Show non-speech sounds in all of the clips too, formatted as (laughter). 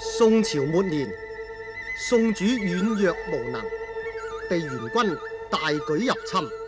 宋朝末年，宋主软弱无能，被元军大举入侵，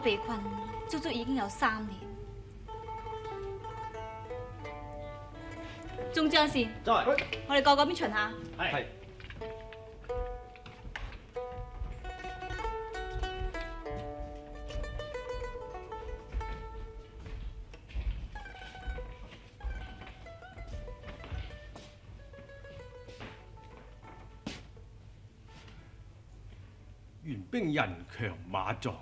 被困足足已經有三年。眾將士，在我哋過嗰邊巡下。係援兵人強馬壯，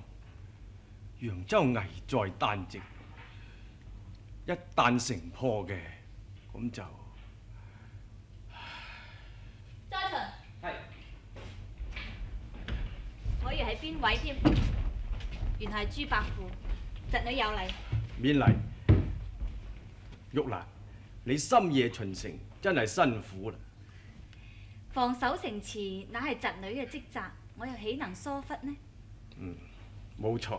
揚州危在旦夕。一旦城破嘅，咁就揸巡，係我以為係邊位添？原來係朱伯父，侄女有禮。免禮。玉蘭，你深夜巡城，真係辛苦啦。防守城池乃係侄女嘅職責，我又豈能疏忽呢？嗯冇錯，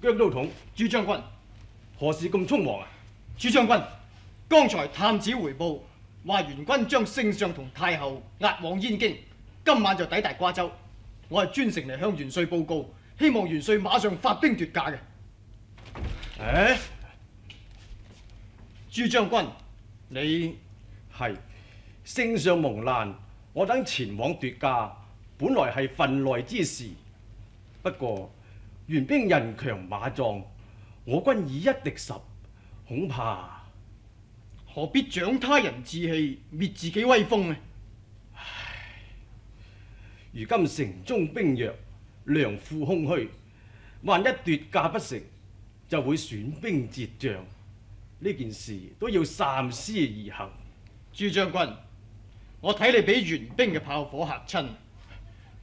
姜都统，朱將軍，何事咁匆忙啊？朱將軍，剛才探子回報話元軍將圣上同太后押往燕京，今晚就抵達瓜州。我係專程嚟向元帥報告，希望元帥馬上發兵奪駕嘅。誒，朱將軍，你係圣上蒙難，我等前往奪駕，本來係份内之事。不過元兵人強馬壯，我軍以一敵十，恐怕何必長他人志氣，滅自己威風呢？如今城中兵弱，糧庫空虛，萬一奪駕不成，就會損兵折將。呢件事都要三思而行。朱將軍，我睇你俾援兵嘅炮火嚇親。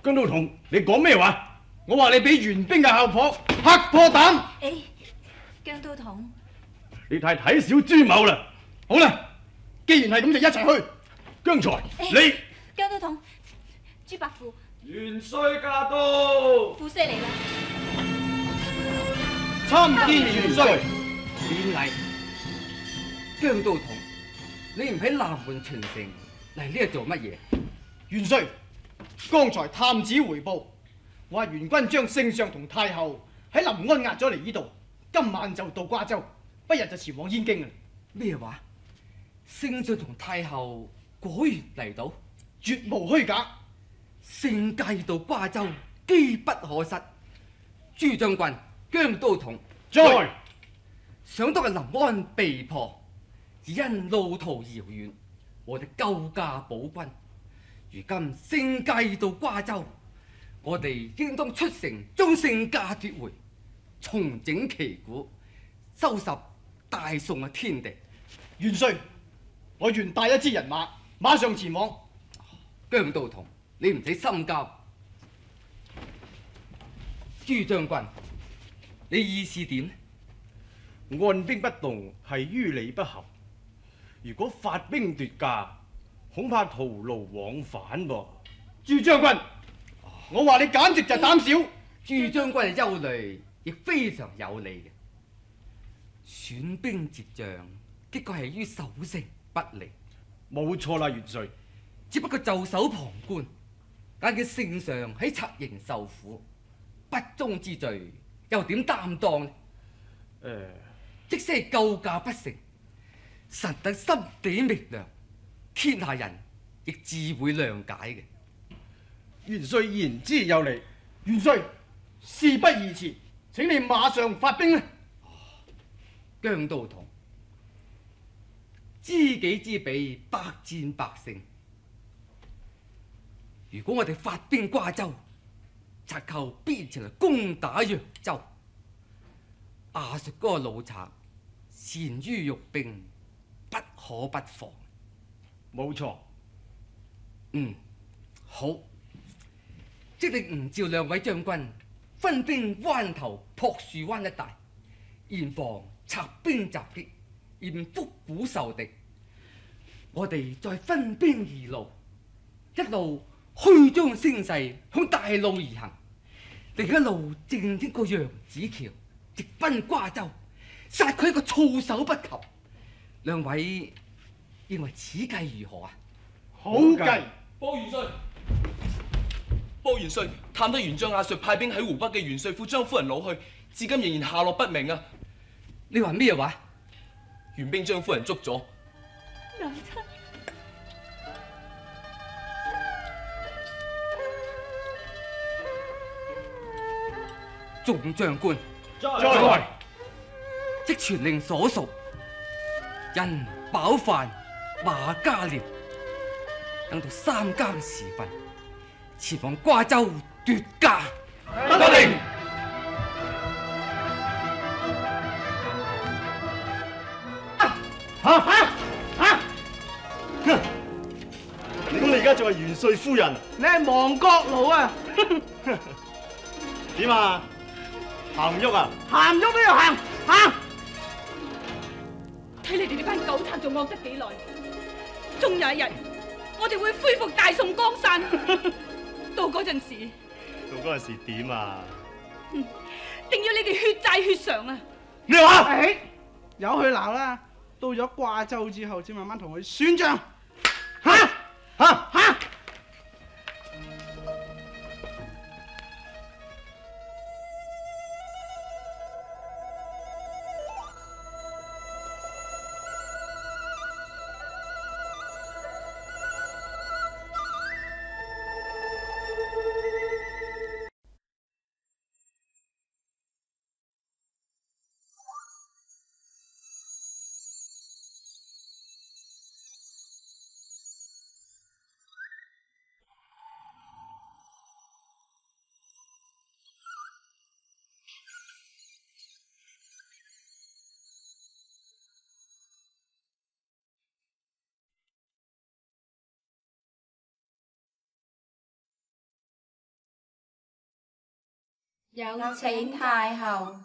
姜都同，你講咩話？我話你俾援兵嘅炮火嚇破膽。誒，姜都統，你太睇小朱某啦！好啦，既然係咁，就一齊去。姜才，你姜都統，朱伯父，元帥駕到，父帅嚟啦！參見元帥。免禮，姜都統，你唔喺南門全城嚟呢度做乜嘢？元帥，剛才探子回報，話元軍將聖上同太后喺臨安押咗嚟呢度，今晚就到瓜州，不日就前往燕京啦。咩話？聖上同太后果然嚟到，絕無虛假。聖駕到瓜州，機不可失。朱將軍、姜都同，在想當日臨安被破，只因路途遙遠，我哋救駕保軍。如今聖駕到瓜州，我哋應當出城將聖駕奪回，重整旗鼓，收拾大宋嘅天地。元帅，我願帶一支人馬，馬上前往。姜道同，你唔使心急。朱將軍，你意思點？按兵不動係於理不合，如果發兵奪駕，恐怕徒勞往返噃。朱將軍，我話你簡直就係膽小。朱將軍嘅憂慮亦非常有理嘅。選兵折將，的確係於守城不利，冇錯啦，元帥。只不過袖手旁觀，但佢聖上喺策營受苦，不忠之罪又點擔當呢？誒、即使係救駕不成，臣等心地明亮，天下人亦自會諒解嘅。元帥言之有理。元帥，事不宜遲，請你馬上發兵啦。姜道同，知己知彼，百戰百勝。如果我哋發兵瓜州，賊寇必前嚟攻打揚州。亞述嗰個老賊善於用兵，不可不防。冇錯，嗯，好，即令吳趙兩位將軍分兵灣頭朴樹灣一帶，嚴防賊兵襲擊，嚴伏古受敵。我哋再分兵二路，一路虛張聲勢向大路而行，另一路正經過楊子橋，直奔瓜州，殺佢一個措手不及。兩位認為此計如何啊？好計。報元帥，報元帥，探得元將亞述派兵喺湖北嘅元帥府將夫人老去，至今仍然下落不明啊！你話咩話？元兵將夫人捉咗，娘親，眾將官在即傳令所屬，人飽飯馬加料，等到三更時分，前往瓜州奪家。得令。嚇嚇嚇！哼！咁你而家仲係元帥夫人？你係亡國佬啊！點啊？行唔喐啊？行唔喐都要行，行！睇你哋呢班狗賊仲惡得幾耐？終有一日，我哋會恢復大宋江山。到嗰陣時，到嗰陣時點啊？(laughs) 定要你哋血債血償啊！咩話？誒，由佢鬧啦，到咗掛咒之後，先慢慢同佢算賬。嚇嚇嚇！有请太后。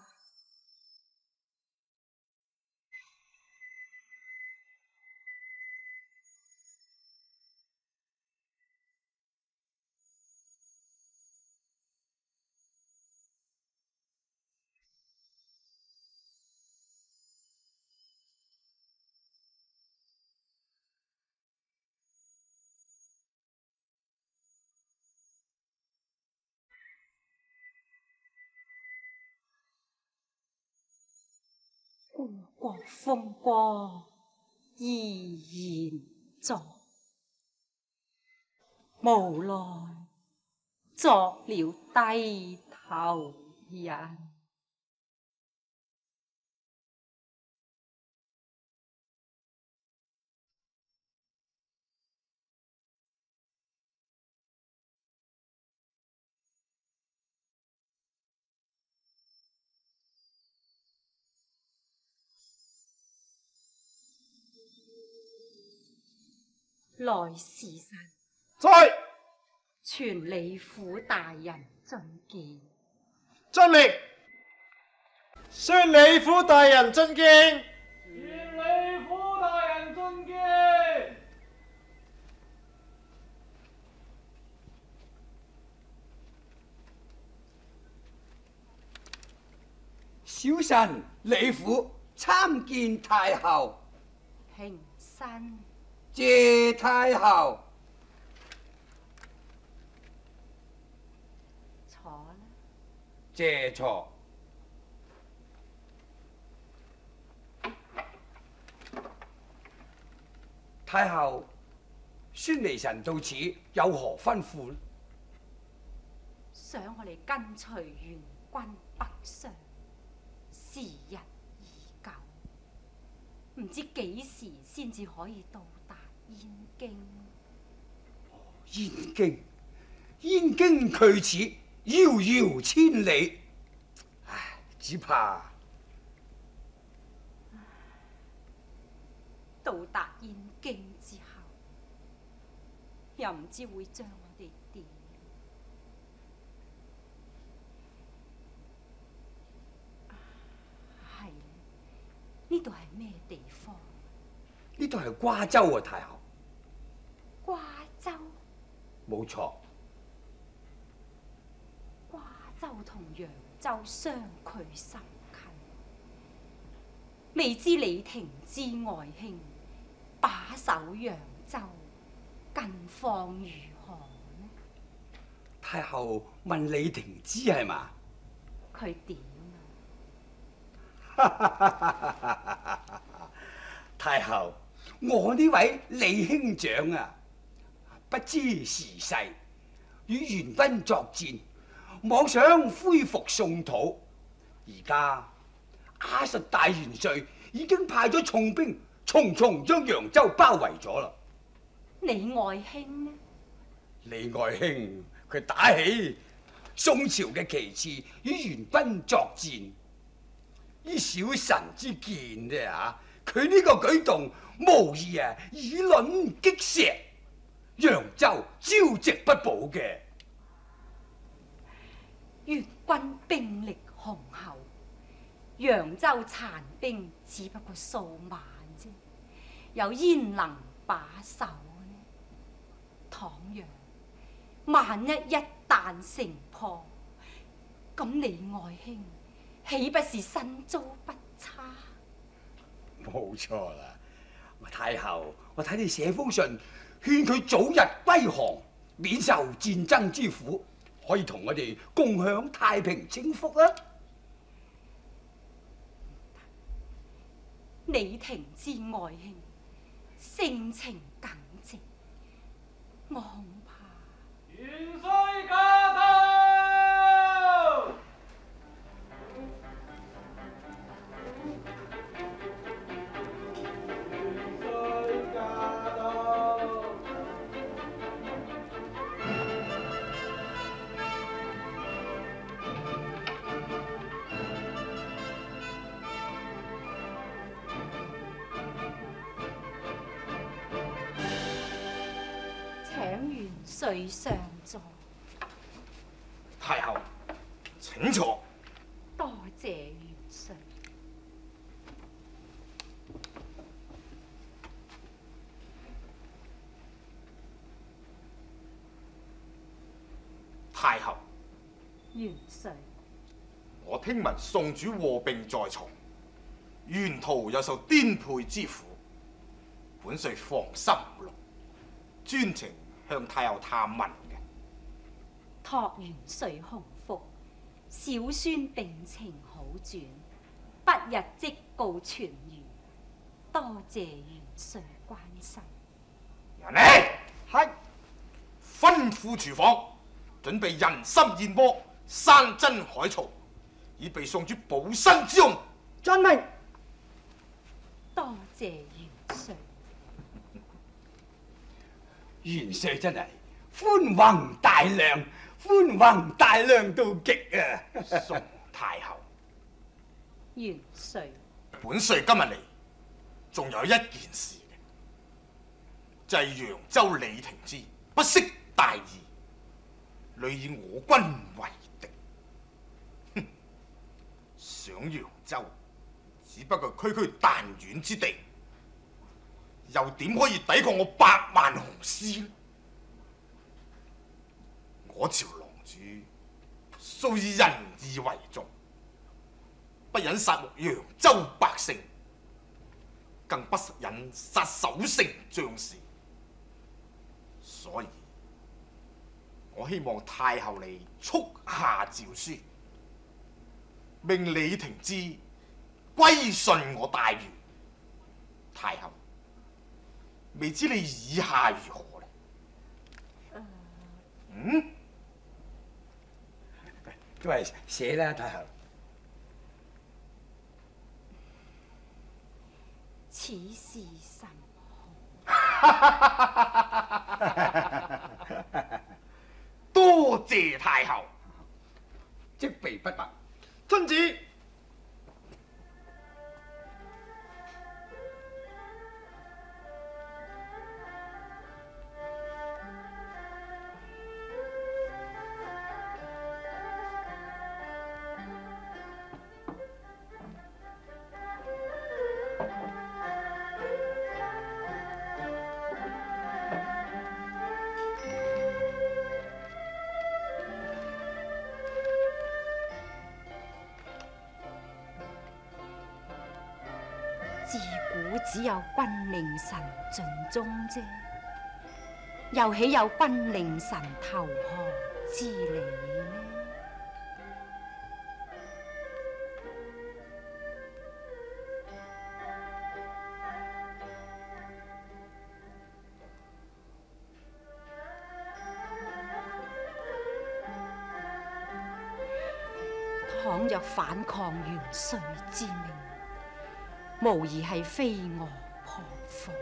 故国风光依然在，无奈作了低头人。来时辰，在传李府大人进见。遵命，宣李府大人进见。宣李府大人进京。小臣李府参见太后，平身，谢太后。坐啦。谢坐。太后，宣微臣到此有何吩咐呢？想我哋跟隨元軍北上，時日已久，唔知幾時先至可以到達燕京。燕京，燕京距此遥遥千里，唉，只怕到达燕京之后，又唔知会将我哋點。係呢度系咩地方？呢度系瓜州啊，太后。冇錯，瓜州同揚州相距甚近，未知李廷之外兄把守揚州，近況如何呢？太后問李廷之係嘛？佢點 (laughs) 太后，我呢位李兄長啊，不知時勢，與元軍作戰，妄想恢復宋土。而家亞述大元帥已經派咗重兵，重重將揚州包圍咗啦。李外兄呢？李外兄佢打起宋朝嘅旗幟，與元軍作戰。依小臣之見啫嚇，佢呢個舉動無疑啊以卵擊石，揚州朝夕不保嘅。越軍兵力雄厚，揚州殘兵只不過數萬啫，又焉能把守呢？倘若萬一一旦城破，咁你外兄岂不是身遭不差？冇錯啦，太后，我睇你寫封信勸佢早日归降，免受戰爭之苦，可以同我哋共享太平清福啊！李廷之外兄性情耿直，我恐怕元帥駕請元帥上座。太后，请坐。多謝元帥。太后，元帥，我聽聞宋主禍病在床，沿途又受顛沛之苦，本帥放心不落，專程向太后探問嘅。托元帥洪福，小孫病情好轉，不日即告痊愈，多謝元帥關心。人呢？係吩咐廚房準備人参燕窩、山珍海草，以備送主補身之用。遵命。多謝元帥。元帥真係寬宏大量，寬宏大量到極啊！宋太后，(laughs) 元帥，本帥今日嚟，仲有一件事嘅，就係、揚州李廷之不識大義，屢以我軍為敵。哼，上揚州只不過區區彈丸之地，又點可以抵抗我百萬雄師呢？我朝狼主素以仁義為重，不忍殺戮揚州百姓，更不忍殺守城将士，所以我希望太后你速下诏書，命李廷之歸順我大元。太后，未知你以下如何呢？嗯？都係寫啦，太后。此事甚 (laughs) 多謝太后，即備不拔。遵旨。神盡忠啫，又岂有君令神投降之理呢？倘若反抗元帅之命，无疑係非我撲火。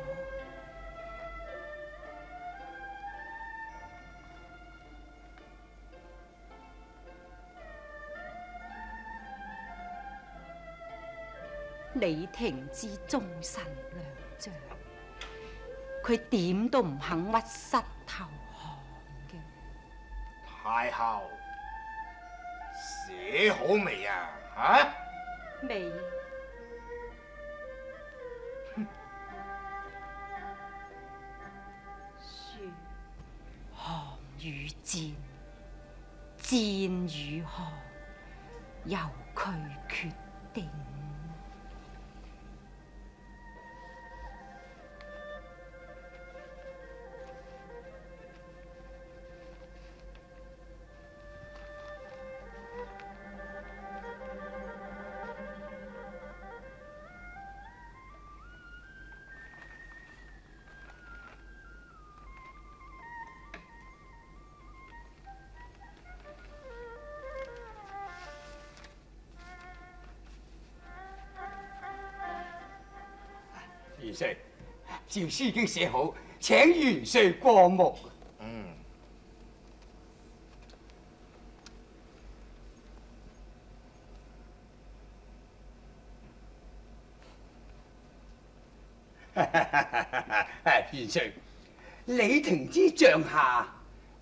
李廷之忠臣良將，佢點都唔肯屈膝投降嘅。太后寫好未啊？啊？未。与战战与何由佢决定。元帥，詔書已經寫好，請元帥過目。嗯。(laughs) 元帥，李廷之帐下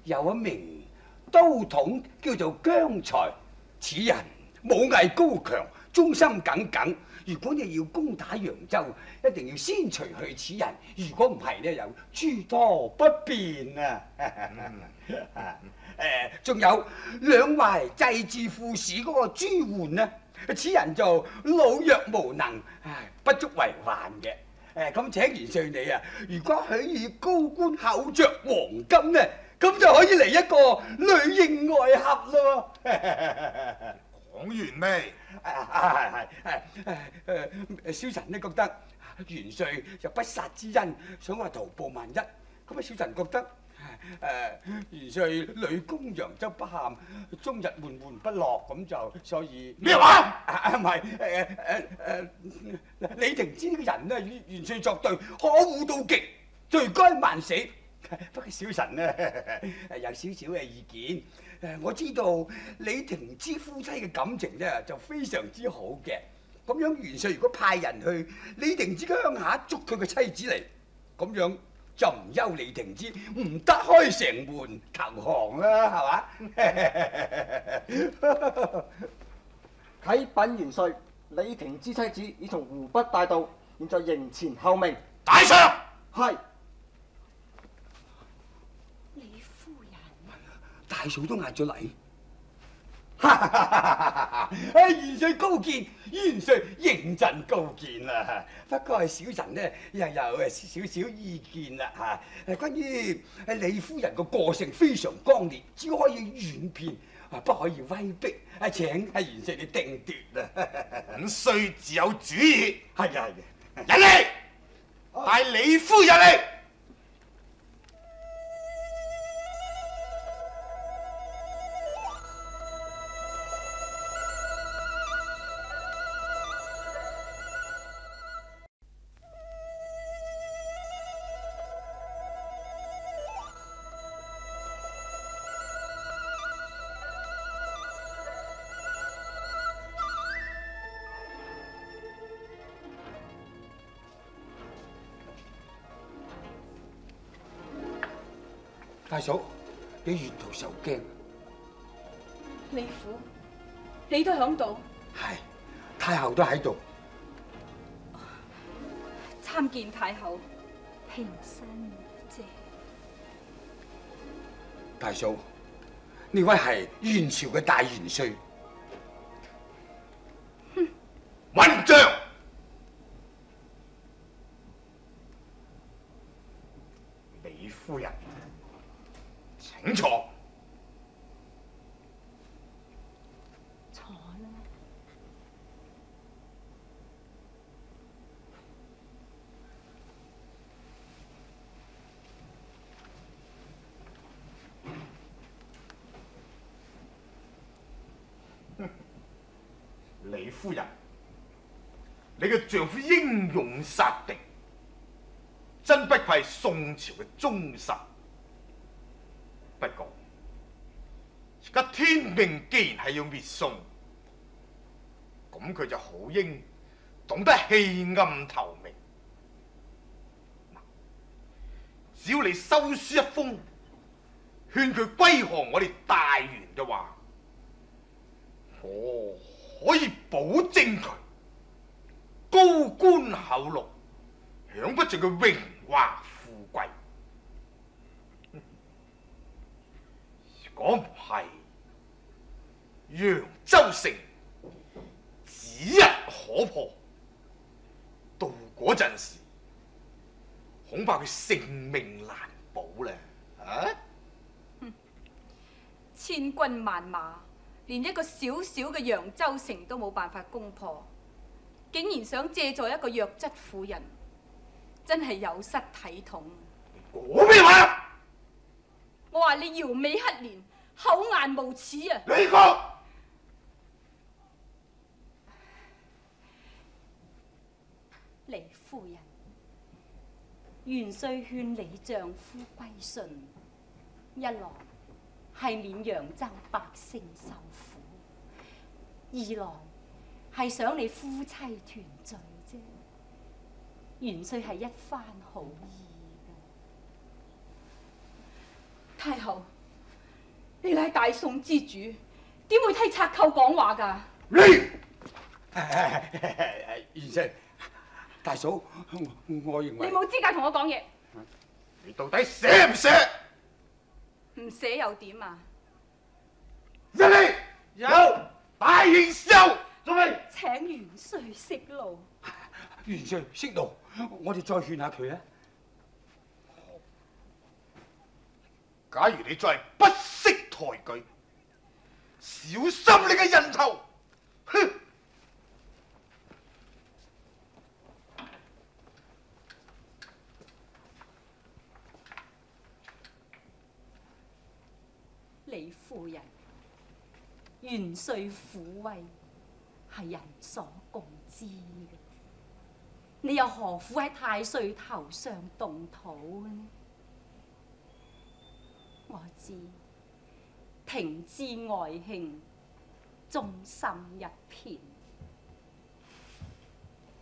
有一名刀統叫做姜才，此人武藝高強，忠心耿耿。如果你要攻打揚州，一定要先除去此人。如果唔係呢，有諸多不便啊！(laughs) 誒，仲有兩淮祭祀副使嗰個朱煥呢，此人就老弱無能，不足為患嘅。誒，咁請元帥你啊，如果許以高官厚着黃金呢，咁就可以嚟一個裏應外合咯。讲完未？系系系诶诶，小陈咧觉得元帅有不杀之恩，想话徒步万一，咁啊小陈觉得。诶，元帅女公扬州不喊，终日闷闷不乐，咁就所以咩话？唔系，诶诶诶，李廷芝呢个人咧，元帅作对，可恶到极，罪该万死。不过小陈咧有少少嘅意见，誒，我知道李廷之夫妻嘅感情咧就非常之好嘅。咁樣元帥如果派人去李廷之嘅鄉下捉佢嘅妻子嚟，咁樣就唔憂李廷之唔得開城門投降啦，係嘛？(laughs) 啟稟元帥，李廷之妻子已從湖北帶到，現在迎前候命。大上係。大嫂都嗌咗嚟，啊元帥高見，元帥認真高見啦。不過係小臣呢，又有誒少少意見啦嚇。誒關於誒李夫人個個性非常剛烈，只可以軟騙，啊不可以威逼。啊請係元帥你定奪啊！咁需自有主意。係嘅係嘅。人嚟，帶李夫人嚟。驚。李府，你都響度？係，太后都喺度。參見太后。平身謝。大嫂，呢位係元朝嘅大元帥。混帳！李夫人，請坐。坐啦。李夫人，你嘅丈夫英勇殺敵，真不愧宋朝嘅忠臣。不過，而家天命既然係要滅宋，咁佢就好應懂得弃暗投明。只要你收書一封，勸佢歸降我哋大元嘅話，我可以保證佢高官厚禄，享不盡嘅榮華富貴。如果唔係，揚州城指日可破，到嗰陣時，恐怕佢性命難保咧。啊！千軍萬馬，連一個小小嘅揚州城都冇辦法攻破，竟然想借助一個弱質婦人，真係有失體統。講咩話？我話你搖尾乞憐，厚顏無恥啊！你個李夫人，元帥勸你丈夫歸順，一來係免揚州百姓受苦，二來係想你夫妻團聚啫。元帥係一番好意噶太后，你乃大宋之主，點會替贼寇講話㗎？你元帥，大嫂，我我認你冇資格同我講嘢，你到底寫唔寫？唔寫又點啊？一你有大元宵，做咩？請元帥息怒。元帥息怒，我哋再勸下佢啊！假如你再不識抬舉，小心你嘅人頭！哼！李夫人，元帥撫慰係人所共知嘅，你又何苦喺太歲頭上動土呢？我知庭之外慶，忠心一片，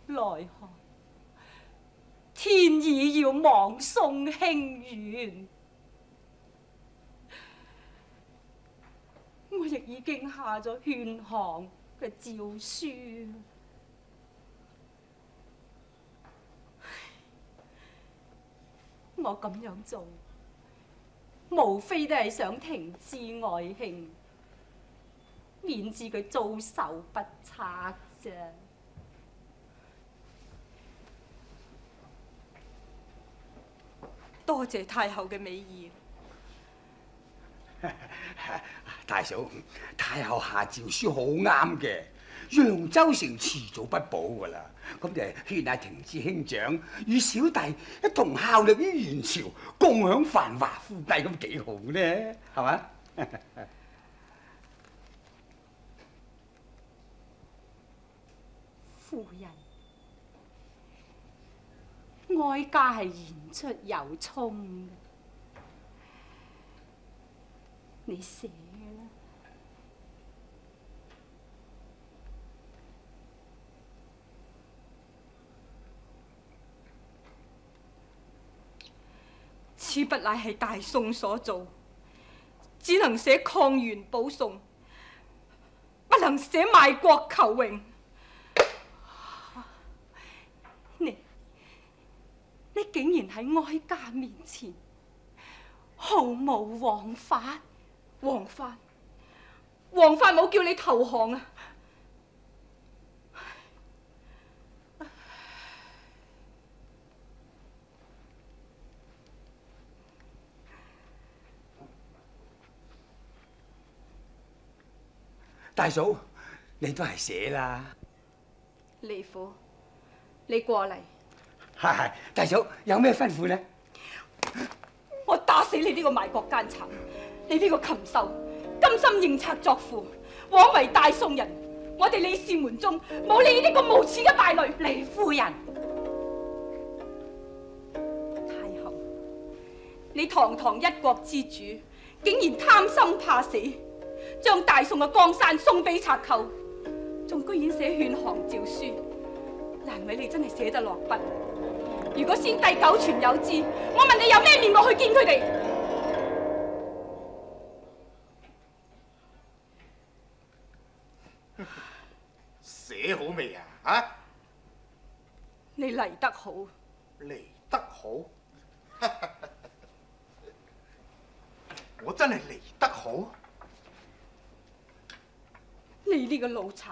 奈何天意要亡宋興元。我亦已經下咗勸降嘅詔書。我咁樣做，無非都係想停止外慶，免致佢遭受不測啫。多謝太后嘅美意。(laughs) 大嫂，太后下诏書好啱嘅，揚州城遲早不保噶啦。咁就勸下庭之兄長與小弟一同效力於元朝，共享繁華富貴，咁幾好呢？係嘛？(laughs) 夫人，哀家係言出有衷，你寫啦。此不乃係大宋所做，只能寫抗元保宋，不能寫賣國求榮。你你竟然喺哀家面前毫無王法，王法，王法冇叫你投降啊！大嫂，你都係寫啦。李虎，你過嚟，係係，大嫂有咩吩咐呢？我打死你呢個賣國奸賊！你呢個禽獸，甘心認賊作父，枉為大宋人！我哋李氏門中冇你呢個無恥嘅敗類！李夫人，太后，你堂堂一國之主，竟然貪生怕死，將大宋嘅江山送俾賊寇，仲居然寫勸降诏書，難為你真係寫得落筆。如果先帝九泉有知，我問你有咩面目去見佢哋？寫好未啊？啊？你嚟得好，嚟得好，(laughs) 我真係嚟得好。你呢個老賊，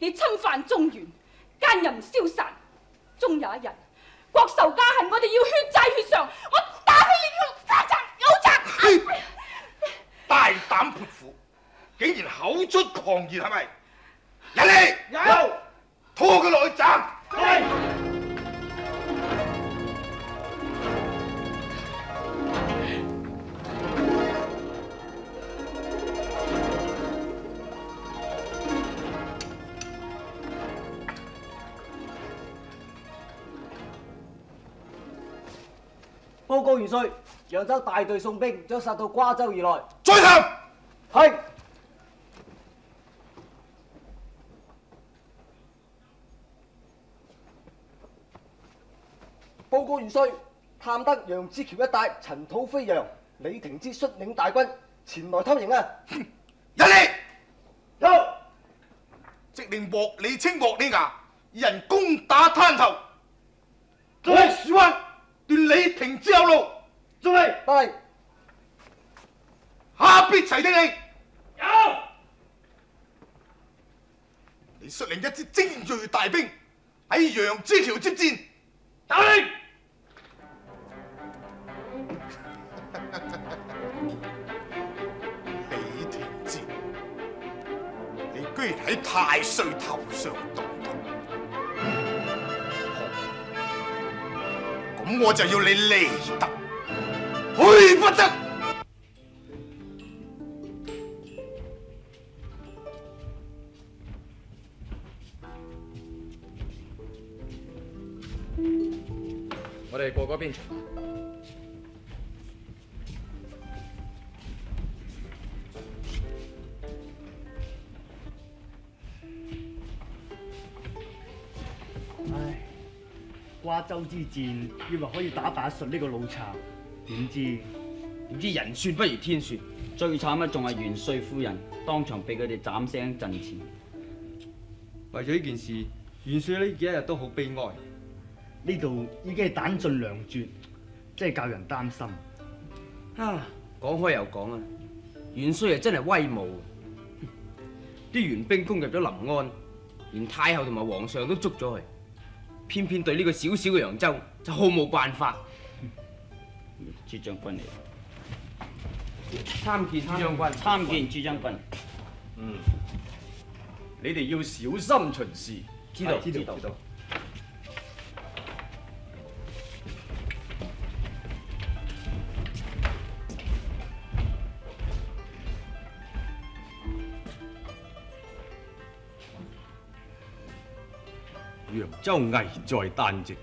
你侵犯中原，奸淫消殺，終有一日國仇家恨，我哋要血債血償，我打死你呢個渣賊老賊！大膽潑婦，竟然口出狂言，係咪？人嚟有，拖佢落去斬。報告元帅，扬州大队送兵將殺到瓜州而來。再談。係。報告元帥，探得楊枝橋一帶塵土飛揚，李廷之率領大軍前來偷營啊！人嚟，令獲李清獲李牙，二人攻打灘頭，遵我樹灣斷李廷之後路。遵命。係。下必齊聽令。有。你率領一支精鋭大兵喺楊枝橋接戰。打令。太岁头上动土，好咁我就要你离得，去不得。之戰以為可以打敗阿術呢個老賊，點知點知人算不如天算，最慘嘅仲係元帥夫人當場被佢哋斬聲陣前。為咗呢件事，元帥呢幾日都好悲哀。呢度已經係彈盡糧絕，真係教人擔心。啊，講開又講啊，元帥啊真係威武，啲援兵攻入咗臨安，連太后同埋皇上都捉咗佢，偏偏對呢個小小嘅揚州就毫無辦法。朱將軍嚟，參見朱將軍，參見朱將軍。嗯，你哋要小心巡視。知道，知道，周。危在旦夕，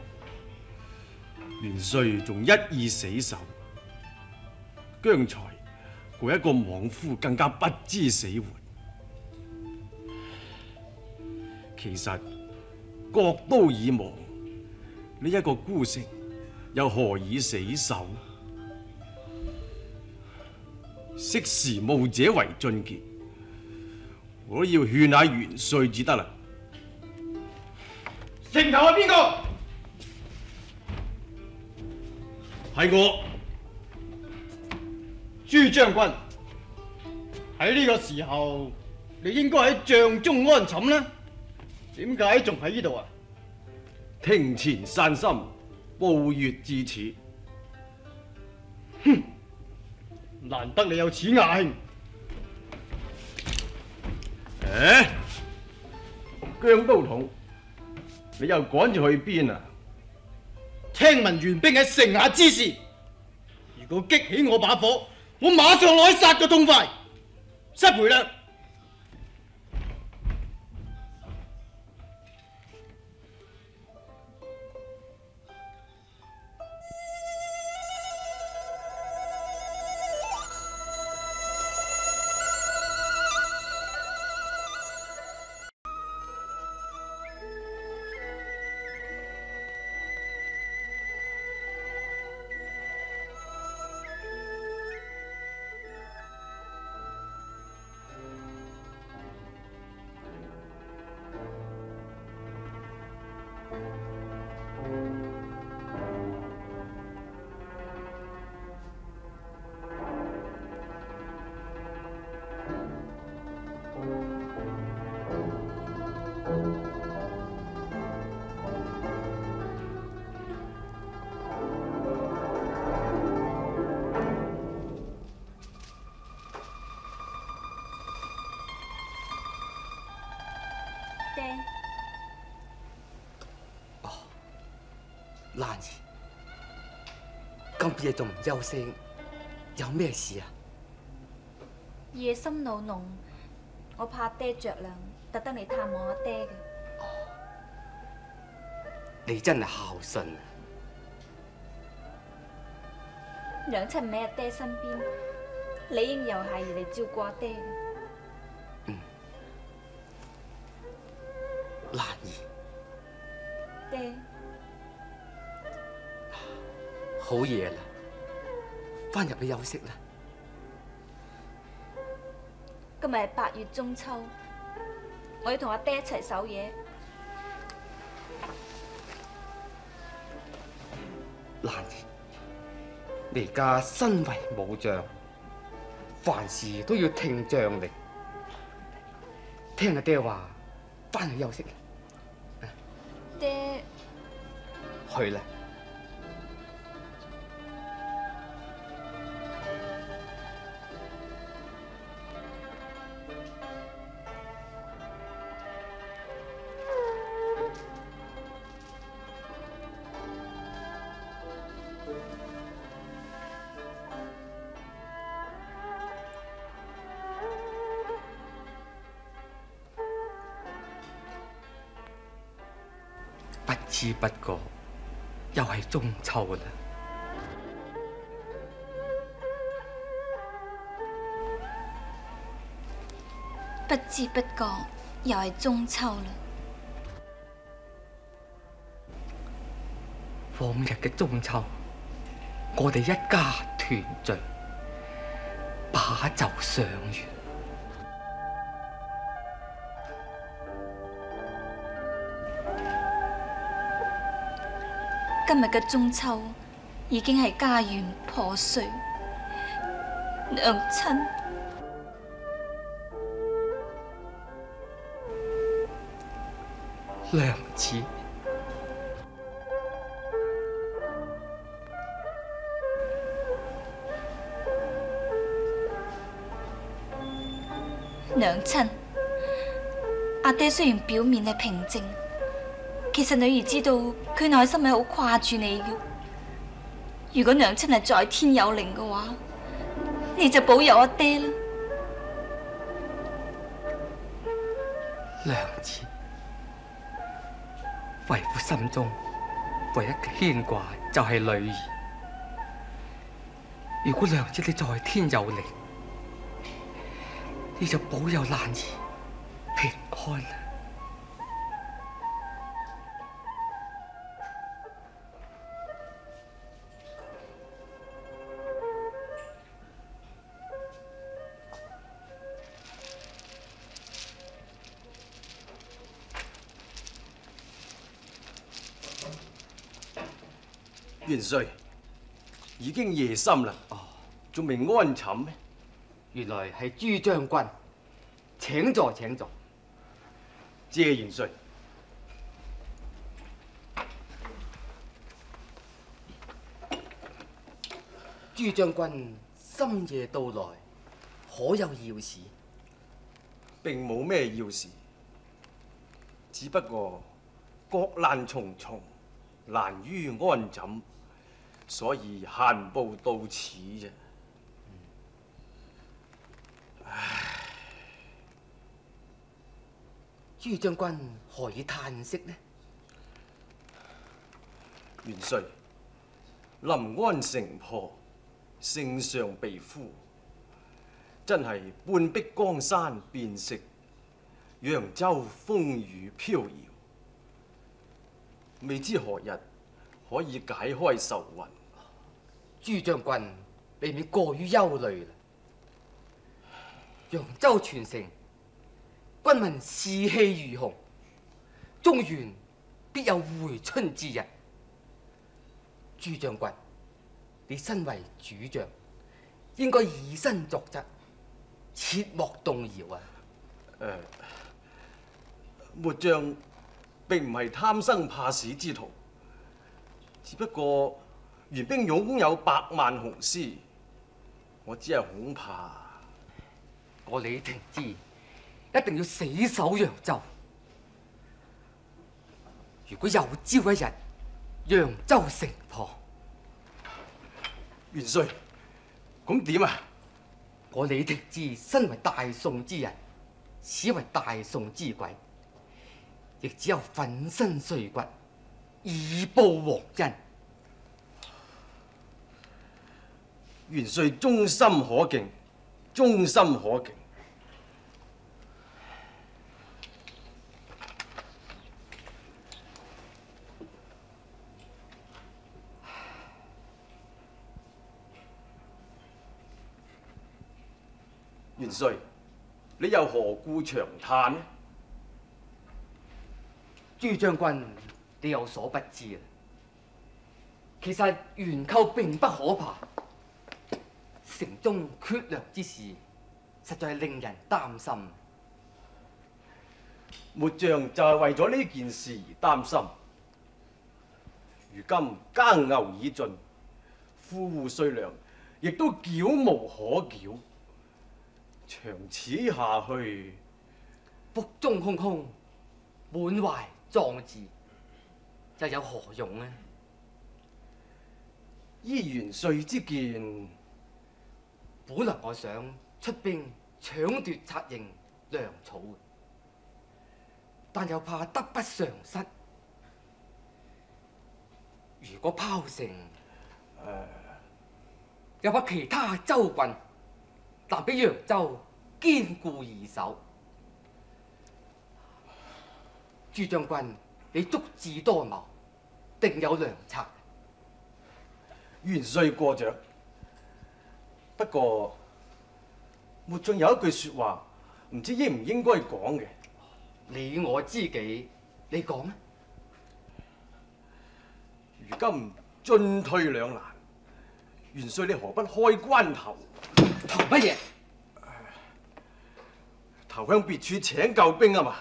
元帅仲一意死守，姜才嗰一個莽夫更加不知死活。其實國都已亡，呢一個孤城又何以死守？識時務者為俊傑，我要劝下元帅至得啦。城頭係邊個？係我，朱將軍。喺呢個時候，你應該喺帳中安寝啦。點解仲喺呢度啊？庭前散心，步月至此。哼！難得你有此雅興。誒，姜都統，你又趕住去邊啊？聽聞援兵喺城下之事，如果激起我把火，我馬上攞去殺個痛快。失陪啦！今夜仲唔休息，有咩事啊？夜深腦濃，我怕爹着涼，特登嚟探望阿爹嘅。你真係孝順啊！娘親唔喺阿爹身邊，理應由孩兒嚟照顧阿爹嘅。蘭兒，爹，好夜啦，翻入去休息啦。今日係八月中秋，我要同阿爹一齊守夜。蘭兒，你而家身為武將，凡事都要聽將令。聽阿爹話，翻去休息啦。爹，去啦。不知不覺又係中秋啦。不知不覺又係中秋啦。往日嘅中秋，我哋一家團聚，把酒相悅。今日嘅中秋已經係家園破碎，娘親。娘子，娘親，阿爹雖然表面係平靜，其實女兒知道佢內心係好挂住你嘅。如果娘親係在天有靈嘅話，你就保佑阿爹啦。娘子，為父心中唯一嘅牽掛就係女兒。如果娘子你在天有靈，你就保佑蘭兒平安啦。元帥，已經夜深啦，仲未安寝咩？原來係朱將軍，請坐請坐。謝元帅。朱將軍深夜到來，可有要事？並冇咩要事，只不過國難重重，難於安枕，所以閒步到此啫。唉朱將軍何以嘆息呢？元帥，臨安城破，聖上被俘，真係半壁江山變色，揚州風雨飄搖，未知何日可以解開愁雲。朱將軍未免過於憂慮啦。揚州全城，軍民士氣如虹，中原必有回春之日。朱將軍，你身為主將，應該以身作則，切莫動搖啊！末將並唔係貪生怕死之徒，只不過元兵擁有百萬雄師，我只係恐怕我李廷之一定要死守揚州。如果有朝一日揚州城破，元帥，咁點啊？我李廷之身為大宋之人，此為大宋之鬼，亦只有粉身碎骨以報皇恩。元帥忠心可敬，忠心可敬。元帥，你又何故長嘆呢？朱將軍，你有所不知啊！其實元寇並不可怕，城中缺糧之事，實在係令人擔心。末將就係為咗呢件事而擔心。如今耕牛已盡，富戶稅糧亦都繳無可繳，長此下去，腹中空空，滿懷壯志，又有何用呢？依元帥之見，本來我想出兵搶奪策應糧草，但又怕得不償失。如果拋城，又怕其他州郡難比揚州堅固易守。朱將軍，你足智多谋，定有良策。元帥過獎。不過，末將有一句説話，唔知應唔應該講嘅。你我知己，你講啊！如今進退兩難，元帥你何不開關頭？投乜嘢？投向別處請救兵啊嘛！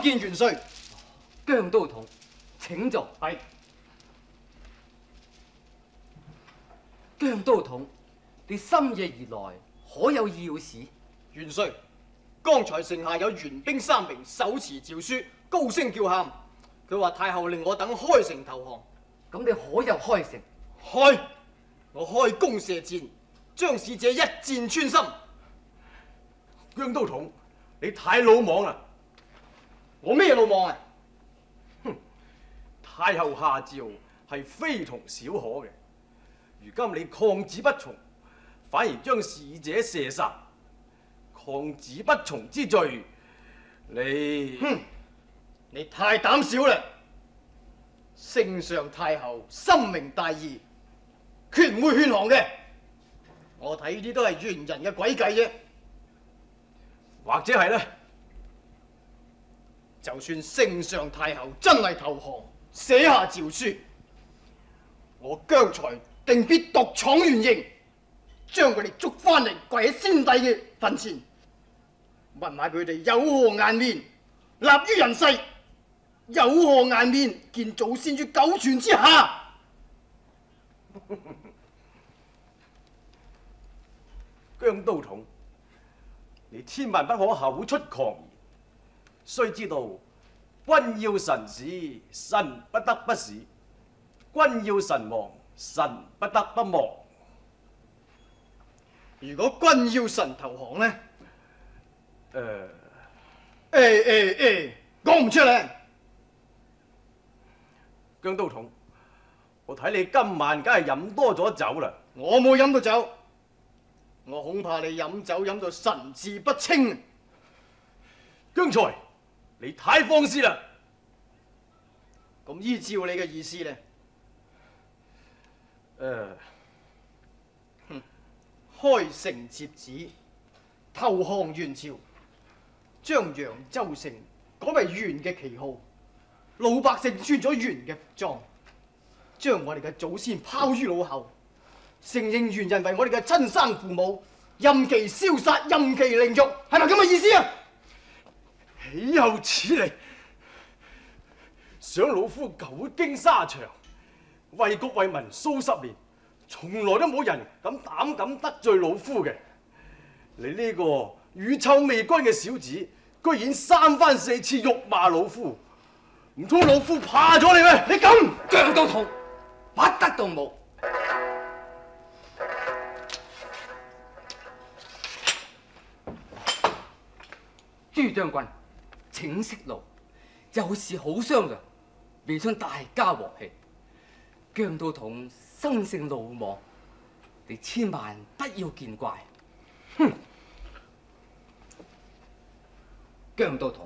參見元帥。姜都統，請坐。係。姜都統，你深夜而來，可有要事？元帥，剛才城下有援兵三名手持诏書，高聲叫喊。佢話太后令我等開城投降。咁你可有開城？開！我開弓射箭，將使者一箭穿心。姜都統，你太魯莽啦！我咩魯莽啊？哼！太后下诏係非同小可嘅，如今你抗旨不從，反而將使者射殺，抗旨不從之罪，你哼！你太膽小啦！聖上太后深明大義，決唔會勸降嘅。我睇呢啲都係猿人嘅詭計啫。或者係咧，就算圣上太后真係投降，寫下诏書，我姜才定必獨闖圓營，將佢哋捉翻嚟跪喺先帝嘅墳前，問下佢哋有何颜面立於人世，有何颜面見祖先於九泉之下？(laughs) 姜都統，你千萬不可口出狂言，須知道君要臣死，臣不得不死；君要臣亡，臣不得不亡。如果君要臣投降呢？誒誒誒誒，講唔出嚟。姜都統，我睇你今晚梗係飲多咗酒啦。我冇飲到酒，我恐怕你飲酒飲到神志不清。姜才，你太放肆啦！咁依照你嘅意思咧？誒、哼，開城接旨，投降元朝，將揚州城改為元嘅旗號，老百姓穿咗元嘅服裝，將我哋嘅祖先拋於腦後，承認元人為我哋嘅親生父母，任其燒殺，任其凌辱，係咪咁嘅意思啊？岂有此理！想老夫久經沙場，為國為民數十年，從來都冇人敢膽敢得罪老夫嘅。你呢個乳臭未干嘅小子，居然三番四次辱罵老夫，唔通老夫怕咗你咩？你敢？姜都統，不得動武。朱將軍，請息怒，有事好商量，未想大家和氣。姜都統生性魯莽，你千萬不要見怪。哼！姜都統，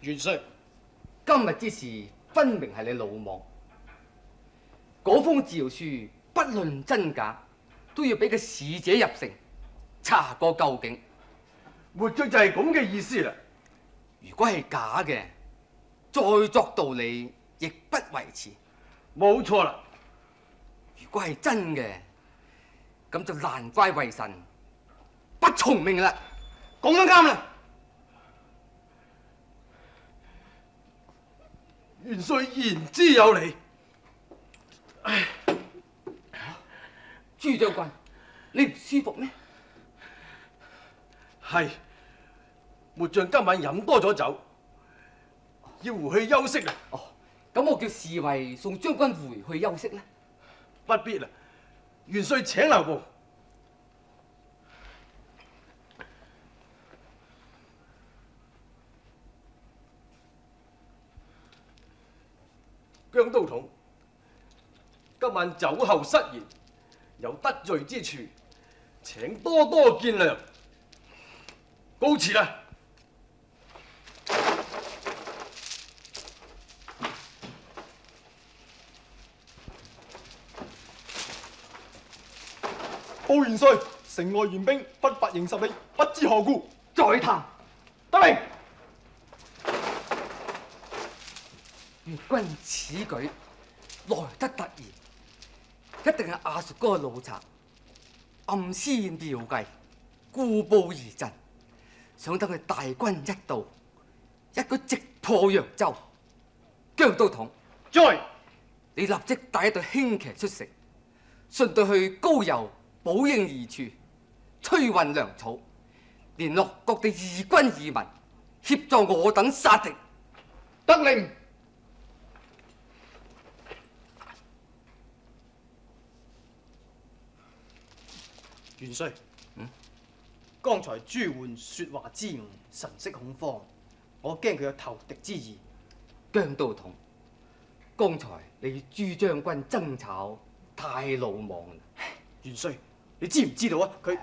元帥，今日之事分明係你魯莽。嗰封詔書不論真假，都要俾個使者入城查個究竟。活着就係咁嘅意思啦。如果係假嘅，再作道理亦不為遲。冇錯啦。如果係真嘅，咁就難怪為神不從命啦。講得啱啦。元帥言之有理。唉，朱將軍，你唔舒服咩？係，末將今晚飲多咗酒，要回去休息啦。哦，咁我叫侍衛送將軍回去休息啦。不必啦，元帥請留步。姜都統，今晚酒後失言，有得罪之處，請多多見諒。告辭啦！元帥，城外援兵不發迎十里，不知何故。再談。得令。越軍此舉來得突然，一定係亞述嗰個老賊暗施妙計，故布疑陣，想等佢大軍一到，一舉直破揚州。姜都統，在，你立即帶一隊輕騎出城，順隊去高郵寶應而處，催運糧草，聯絡各地義軍義民，協助我等殺敵。得令。元帥，嗯，剛才朱桓説話之誤，神色恐慌，我驚佢有投敵之意。姜都統，剛才你與朱將軍爭吵太魯莽啦。元帥，你知唔知道啊？佢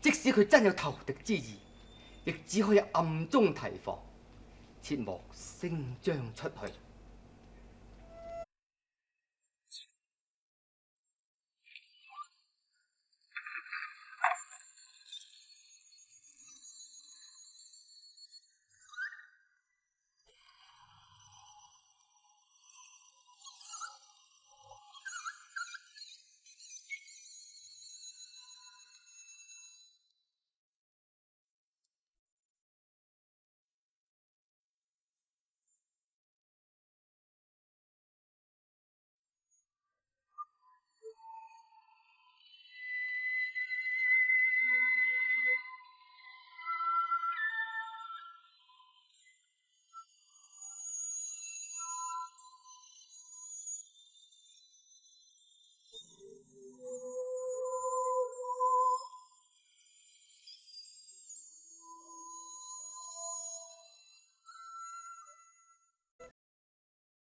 即使佢真有投敌之意，亦只可以暗中提防，切莫声张出去。